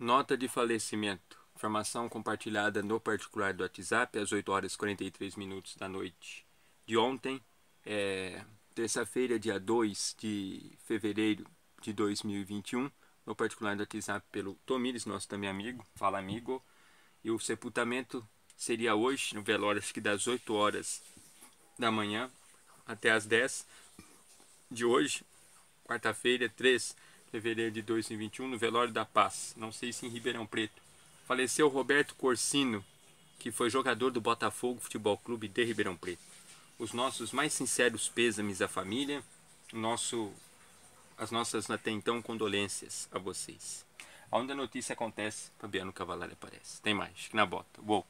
Nota de falecimento. Informação compartilhada no particular do WhatsApp às 8 horas e 43 minutos da noite de ontem, é, terça-feira, dia 2 de fevereiro de 2021, no particular do WhatsApp pelo Tomires, nosso também amigo, fala amigo. E o sepultamento seria hoje, no velório, acho que das 8 horas da manhã até as 10 de hoje, quarta-feira, 3 de fevereiro de 2021, no velório da Paz, não sei se em Ribeirão Preto. Faleceu Roberto Corsino, que foi jogador do Botafogo Futebol Clube de Ribeirão Preto. Os nossos mais sinceros pêsames à família, nosso, as nossas até então condolências a vocês. Onde a notícia acontece, Fabiano Cavalari aparece. Tem mais, que na bota. Uou!